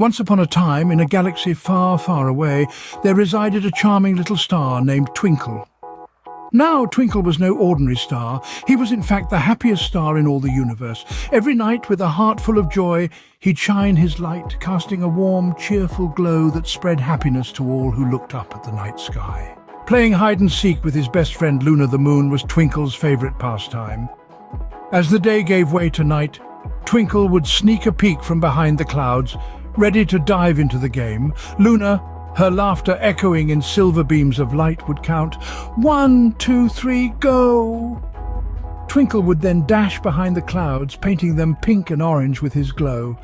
Once upon a time, in a galaxy far, far away, there resided a charming little star named Twinkle. Now, Twinkle was no ordinary star. He was in fact the happiest star in all the universe. Every night, with a heart full of joy, he'd shine his light, casting a warm, cheerful glow that spread happiness to all who looked up at the night sky. Playing hide-and-seek with his best friend Luna the Moon was Twinkle's favourite pastime. As the day gave way to night, Twinkle would sneak a peek from behind the clouds, ready to dive into the game. Luna, her laughter echoing in silver beams of light would count, one, two, three, go! Twinkle would then dash behind the clouds, painting them pink and orange with his glow.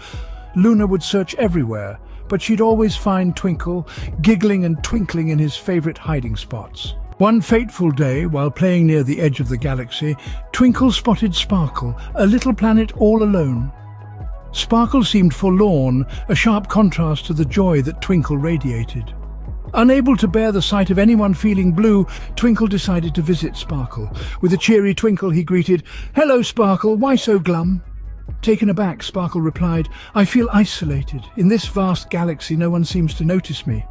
Luna would search everywhere, but she'd always find Twinkle, giggling and twinkling in his favourite hiding spots. One fateful day, while playing near the edge of the galaxy, Twinkle spotted Sparkle, a little planet all alone. Sparkle seemed forlorn, a sharp contrast to the joy that Twinkle radiated. Unable to bear the sight of anyone feeling blue, Twinkle decided to visit Sparkle. With a cheery twinkle he greeted, Hello, Sparkle, why so glum? Taken aback, Sparkle replied, I feel isolated. In this vast galaxy no one seems to notice me.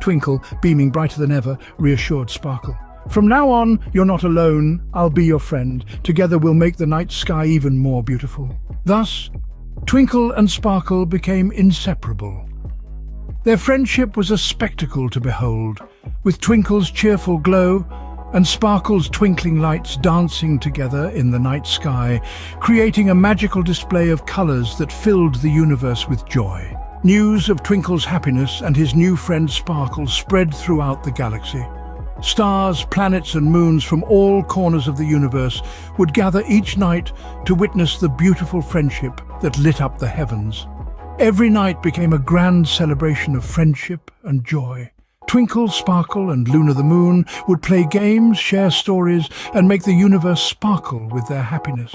Twinkle, beaming brighter than ever, reassured Sparkle. From now on, you're not alone. I'll be your friend. Together we'll make the night sky even more beautiful. Thus, Twinkle and Sparkle became inseparable. Their friendship was a spectacle to behold, with Twinkle's cheerful glow and Sparkle's twinkling lights dancing together in the night sky, creating a magical display of colours that filled the universe with joy. News of Twinkle's happiness and his new friend Sparkle spread throughout the galaxy. Stars, planets and moons from all corners of the universe would gather each night to witness the beautiful friendship that lit up the heavens. Every night became a grand celebration of friendship and joy. Twinkle, Sparkle and Luna the Moon would play games, share stories and make the universe sparkle with their happiness.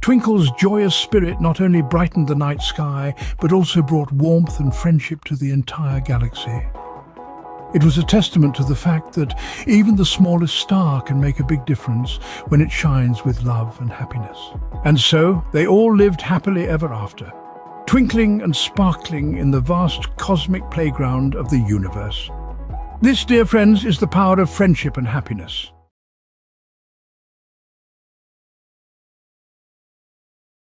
Twinkle's joyous spirit not only brightened the night sky, but also brought warmth and friendship to the entire galaxy. It was a testament to the fact that even the smallest star can make a big difference when it shines with love and happiness. And so they all lived happily ever after, twinkling and sparkling in the vast cosmic playground of the universe. This, dear friends, is the power of friendship and happiness.